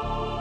Oh.